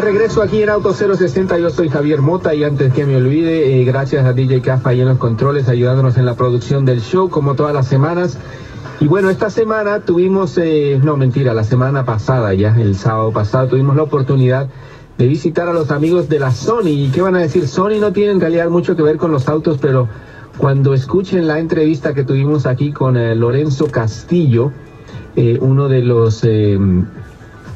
regreso aquí en Auto 060, yo soy Javier Mota y antes que me olvide, eh, gracias a DJ Cafa y en los controles ayudándonos en la producción del show como todas las semanas. Y bueno, esta semana tuvimos, eh, no mentira, la semana pasada ya, el sábado pasado, tuvimos la oportunidad de visitar a los amigos de la Sony. ¿Y qué van a decir? Sony no tiene en realidad mucho que ver con los autos, pero cuando escuchen la entrevista que tuvimos aquí con eh, Lorenzo Castillo, eh, uno de los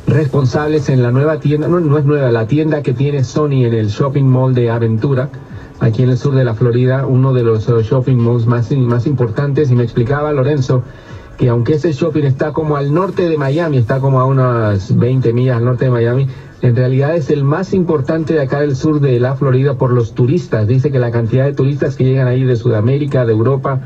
responsables en la nueva tienda, no, no es nueva, la tienda que tiene Sony en el shopping mall de Aventura, aquí en el sur de la Florida, uno de los shopping malls más, más importantes, y me explicaba Lorenzo que aunque ese shopping está como al norte de Miami, está como a unas 20 millas al norte de Miami, en realidad es el más importante de acá del sur de la Florida por los turistas. Dice que la cantidad de turistas que llegan ahí de Sudamérica, de Europa,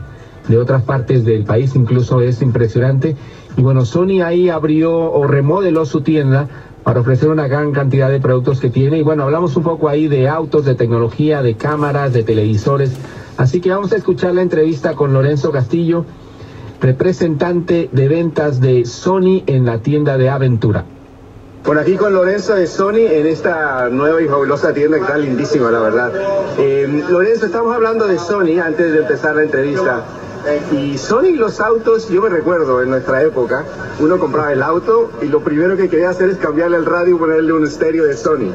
de otras partes del país incluso es impresionante. Y bueno, Sony ahí abrió o remodeló su tienda para ofrecer una gran cantidad de productos que tiene. Y bueno, hablamos un poco ahí de autos, de tecnología, de cámaras, de televisores. Así que vamos a escuchar la entrevista con Lorenzo Castillo representante de ventas de Sony en la tienda de Aventura. Por aquí con Lorenzo de Sony en esta nueva y fabulosa tienda que está lindísima, la verdad. Eh, Lorenzo, estamos hablando de Sony antes de empezar la entrevista. Y Sony los autos, yo me recuerdo en nuestra época, uno compraba el auto y lo primero que quería hacer es cambiarle el radio y ponerle un estéreo de Sony.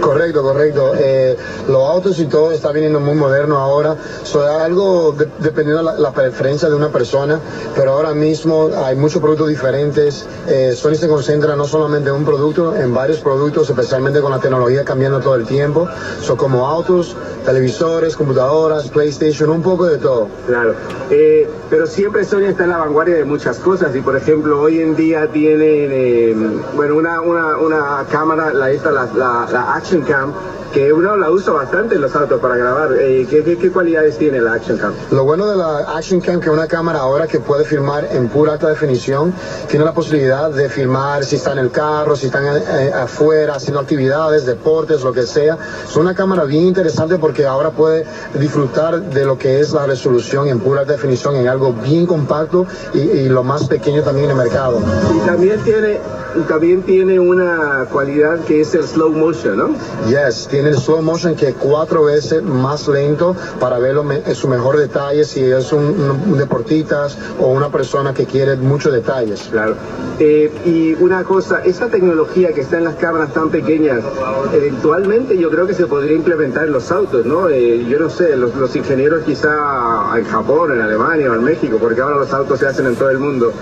Correcto, correcto. Eh, los autos y todo está viniendo muy moderno ahora. So, algo dependiendo de la, preferencia de una persona, pero ahora mismo hay muchos productos diferentes. Eh, Sony se concentra no solamente en un producto, en varios productos, especialmente con la tecnología cambiando todo el tiempo. Son como autos, televisores, computadoras, PlayStation, un poco de todo. Claro. Eh, pero siempre Sony está en la vanguardia de muchas cosas y por ejemplo hoy en día tienen bueno una, una, una cámara, la, esta, la, la, la Action Cam, que uno la usa bastante en los autos para grabar. Eh, ¿qué, cualidades tiene la Action Cam? Lo bueno de la Action Cam que es una cámara ahora que puede filmar en pura alta definición, tiene la posibilidad de filmar si está en el carro, si están eh, afuera haciendo actividades, deportes, lo que sea. Es una cámara bien interesante porque ahora puede disfrutar de lo que es la resolución en pura alta definición en algo bien compacto y, y lo más pequeño también en el mercado. Y también tiene también tiene una cualidad que es el slow motion, ¿no? Yes, tiene el slow motion que es cuatro veces más lento para verlo en su mejor detalle si es un, deportista o una persona que quiere muchos detalles. Claro. Eh, y una cosa, esa tecnología que está en las cámaras tan pequeñas, eventualmente yo creo que se podría implementar en los autos, ¿no? Eh, yo no sé, los, los ingenieros quizá en Japón, en Alemania o en México, porque ahora los autos se hacen en todo el mundo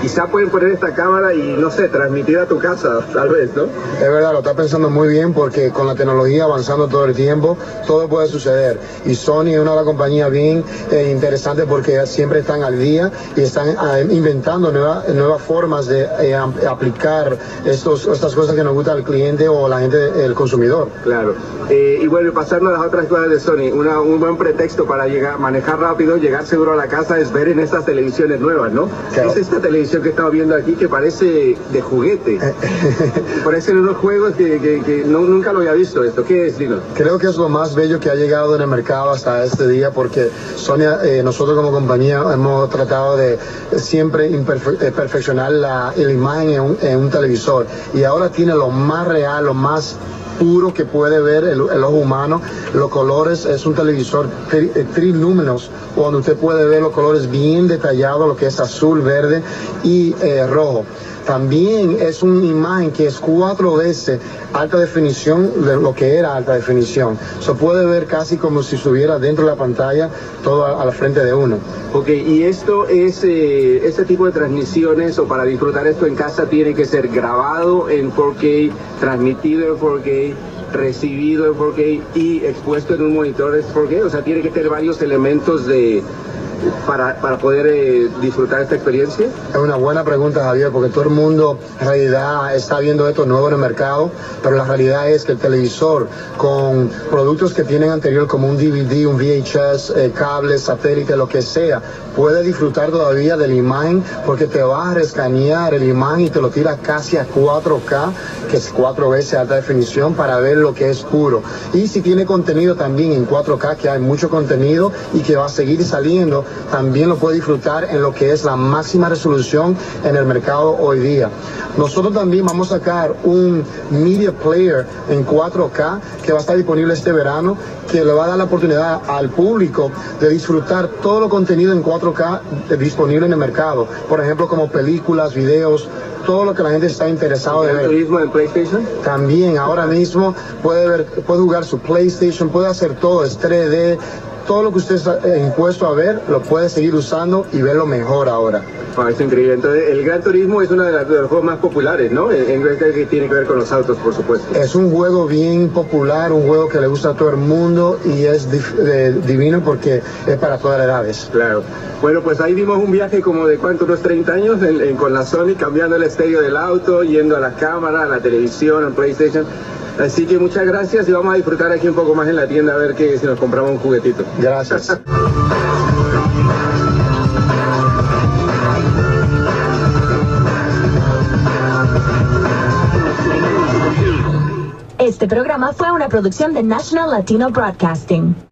quizá pueden poner esta cámara y, no sé, transmitir a tu casa, tal vez, ¿no? Es verdad, lo está pensando muy bien porque con la tecnología avanzando todo el tiempo, todo puede suceder. Y Sony es una de las compañías bien eh, interesantes porque siempre están al día y están ah, inventando nuevas, nuevas formas de eh, aplicar estos, estas cosas que nos gusta al cliente o la gente, el consumidor. Claro. Eh, y bueno, pasando a las otras cosas de Sony, un buen pretexto para llegar, manejar rápido, llegar seguro a la casa es ver en estas televisiones nuevas, ¿no? Es esta televisión que estamos viendo aquí que parece de juguete. Parecen unos juegos que, nunca lo había visto esto. ¿Qué es, Lino? Creo que es lo más bello que ha llegado en el mercado hasta este día porque Sonia, eh, nosotros como compañía hemos tratado de siempre eh, perfeccionar la, imagen en un, en un televisor y ahora tiene lo más real, lo más puro que puede ver el, ojo humano. Los colores es un televisor eh, trilúmenos, donde usted puede ver los colores bien detallados, lo que es azul, verde y eh, rojo. También es una imagen que es cuatro veces alta definición de lo que era alta definición. Se puede ver casi como si estuviera dentro de la pantalla, todo a, la frente de uno. Ok, y esto es, eh, este tipo de transmisiones o para disfrutar esto en casa tiene que ser grabado en 4K, transmitido en 4K recibido en 4K y expuesto en un monitor de 4K, o sea, tiene que tener varios elementos de, para, para poder eh, disfrutar esta experiencia? Es una buena pregunta, Javier, porque todo el mundo en realidad está viendo esto nuevo en el mercado, pero la realidad es que el televisor con productos que tienen anterior como un DVD, un VHS, eh, cables, satélite, lo que sea, puede disfrutar todavía de la imagen porque te va a rescanear la imagen y te lo tira casi a 4K, que es cuatro veces alta definición para ver lo que es puro. Y si tiene contenido también en 4K, que hay mucho contenido y que va a seguir saliendo, también lo puede disfrutar en lo que es la máxima resolución en el mercado hoy día. Nosotros también vamos a sacar un media player en 4K que va a estar disponible este verano, que le va a dar la oportunidad al público de disfrutar todo lo contenido en 4K disponible en el mercado. Por ejemplo, como películas, videos, todo lo que la gente está interesado de ver. turismo en PlayStation? También, ahora mismo puede ver, puede jugar su PlayStation, puede hacer todo, es 3D, todo lo que usted está eh, impuesto a ver, lo puede seguir usando y verlo mejor ahora. Ah, es increíble. Entonces, el Gran Turismo es uno de, los juegos más populares, ¿no? En, que tiene que ver con los autos, por supuesto. Es un juego bien popular, un juego que le gusta a todo el mundo y es divino porque es para todas las edades. Claro. Bueno, pues ahí vimos un viaje como de cuánto, unos 30 años con la Sony, cambiando el estéreo del auto, yendo a la cámara, a la televisión, al PlayStation. Así que muchas gracias y vamos a disfrutar aquí un poco más en la tienda a ver que si nos compramos un juguetito. Gracias. Este programa fue una producción de National Latino Broadcasting.